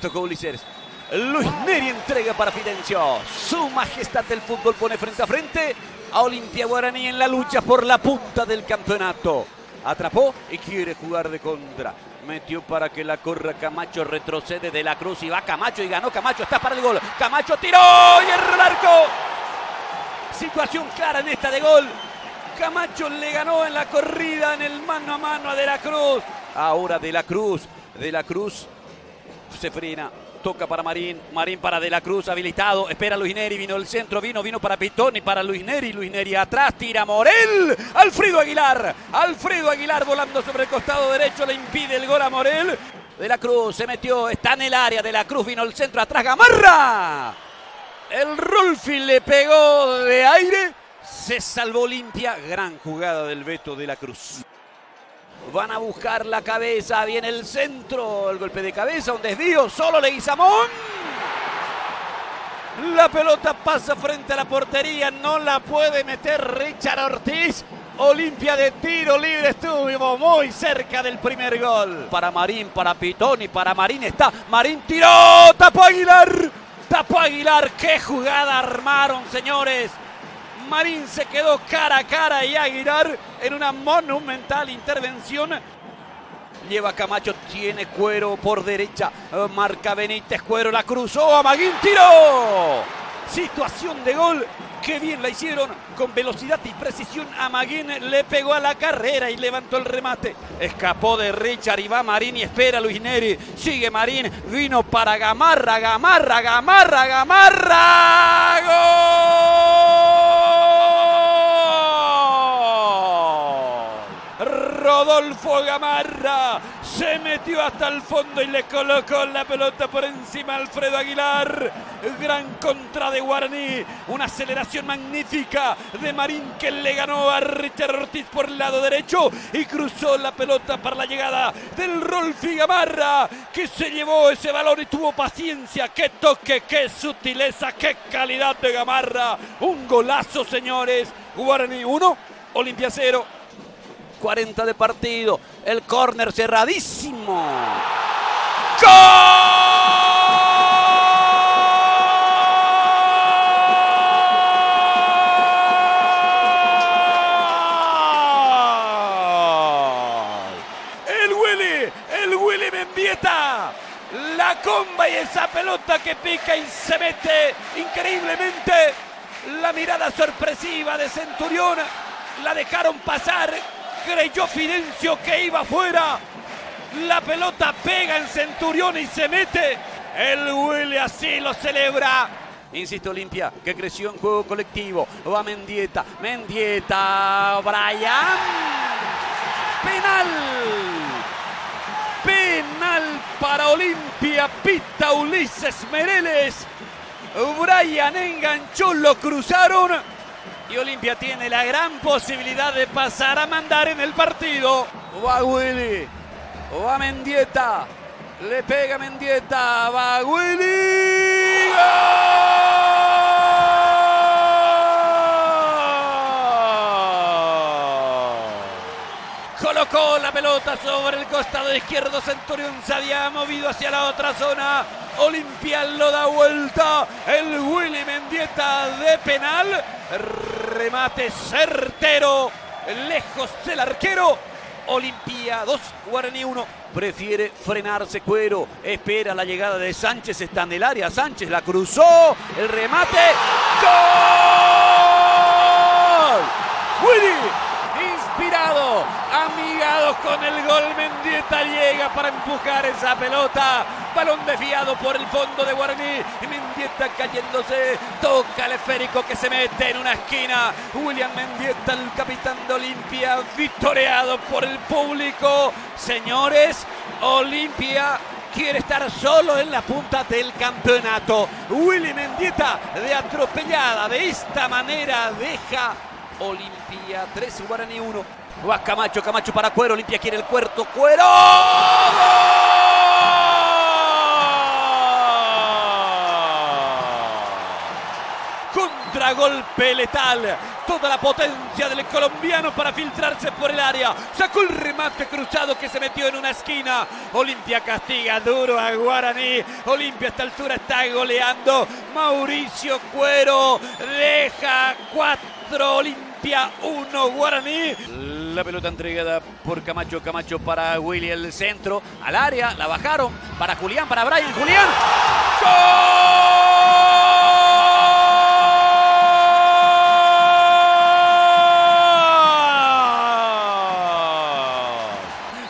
tocó Ulises. Luis Neri entrega para Fidencio. Su majestad del fútbol pone frente a frente a Olimpia Guaraní en la lucha por la punta del campeonato. Atrapó y quiere jugar de contra. Metió para que la corra Camacho, retrocede de la cruz y va Camacho y ganó Camacho. Está para el gol. Camacho tiró y erró el arco. Situación clara en esta de gol. Camacho le ganó en la corrida en el mano a mano a De la Cruz. Ahora De la Cruz. De la Cruz se frena. Toca para Marín, Marín para De la Cruz, habilitado, espera Luis Neri, vino el centro, vino, vino para Pitoni, para Luis Neri, Luis Neri atrás, tira Morel, Alfredo Aguilar, Alfredo Aguilar volando sobre el costado derecho, le impide el gol a Morel, De la Cruz se metió, está en el área, De la Cruz vino el centro, atrás Gamarra, el Rolfi le pegó de aire, se salvó limpia, gran jugada del Beto De la Cruz. Van a buscar la cabeza. Viene el centro. El golpe de cabeza. Un desvío. Solo Leguizamón. La pelota pasa frente a la portería. No la puede meter Richard Ortiz. Olimpia de tiro libre. Estuvimos muy cerca del primer gol. Para Marín, para Pitoni, para Marín está. Marín tiró. Tapó Aguilar. Tapó Aguilar. Qué jugada armaron, señores. Marín se quedó cara a cara y Aguilar en una monumental intervención. Lleva Camacho, tiene cuero por derecha. Marca Benítez, cuero, la cruzó. A Maguín tiró. Situación de gol. Qué bien la hicieron con velocidad y precisión. A Maguín le pegó a la carrera y levantó el remate. Escapó de Richard y va Marín y espera Luis Neri. Sigue Marín. Vino para Gamarra, Gamarra, Gamarra, Gamarra. Rodolfo Gamarra se metió hasta el fondo y le colocó la pelota por encima a Alfredo Aguilar. Gran contra de Guaraní. Una aceleración magnífica de Marín que le ganó a Richard Ortiz por el lado derecho y cruzó la pelota para la llegada del Rolfi Gamarra que se llevó ese balón y tuvo paciencia. Qué toque, qué sutileza, qué calidad de Gamarra. Un golazo, señores. Guaraní 1, Olimpia 0. 40 de partido. El córner cerradísimo. ¡Gol! La comba y esa pelota que pica y se mete increíblemente. La mirada sorpresiva de Centurión. La dejaron pasar creyó Fidencio que iba fuera. La pelota pega en Centurión y se mete. El Willy así lo celebra. Insisto, Olimpia, que creció en juego colectivo. Va Mendieta. Mendieta. Brian. Penal. Penal para Olimpia. Pita Ulises Mereles. Brian enganchó, lo cruzaron. Y Olimpia tiene la gran posibilidad de pasar a mandar en el partido. Va Willy. Va Mendieta. Le pega Mendieta. Va Willy. Colocó la pelota sobre el costado izquierdo. Centurión se había movido hacia la otra zona. Olimpia lo da vuelta. El Willy Mendieta de penal. Remate certero. Lejos del arquero. Olimpia 2, Guaraní 1. Prefiere frenarse Cuero. Espera la llegada de Sánchez. Está en el área. Sánchez la cruzó. El remate. ¡Gol! Willy inspirado, amigado con el gol. Mendieta llega para empujar esa pelota. Balón desviado por el fondo de Guaraní. Mendieta cayéndose. Toca el esférico que se mete en una esquina. William Mendieta, el capitán de Olimpia, victoriado por el público. Señores, Olimpia quiere estar solo en la punta del campeonato. Willy Mendieta de atropellada de esta manera deja Olimpia 3, Guaraní 1. Va Camacho, Camacho para Cuero, Olimpia quiere el cuarto, Cuero. Contra a golpe letal. Toda la potencia del colombiano para filtrarse por el área. Sacó el remate cruzado que se metió en una esquina. Olimpia castiga duro a Guaraní. Olimpia a esta altura está goleando. Mauricio Cuero deja cuatro Olimpia 1 Guaraní. La pelota entregada por Camacho, Camacho para Willy el centro, al área, la bajaron para Julián, para Brian, Julián. ¡Gol!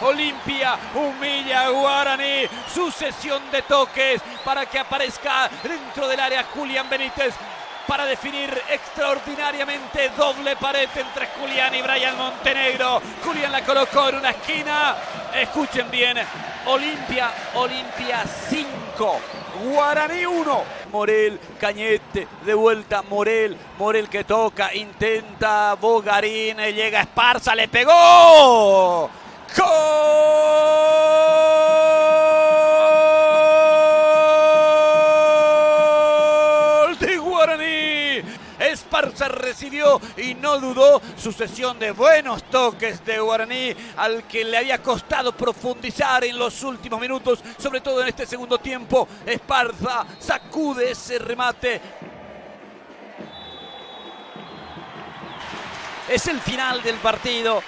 Olimpia humilla a Guaraní, sucesión de toques para que aparezca dentro del área Julián Benítez para definir extraordinariamente doble pared entre Julián y Brian Montenegro. Julián la colocó en una esquina. Escuchen bien. Olimpia, Olimpia 5. Guaraní 1. Morel, Cañete, de vuelta Morel, Morel que toca, intenta, Bogarín, llega Esparza, le pegó. ¡Gol Esparza recibió y no dudó. Sucesión de buenos toques de Guaraní al que le había costado profundizar en los últimos minutos, sobre todo en este segundo tiempo. Esparza sacude ese remate. Es el final del partido.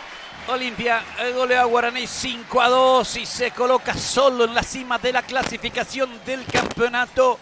Olimpia golea a Guaraní 5 a 2 y se coloca solo en la cima de la clasificación del campeonato.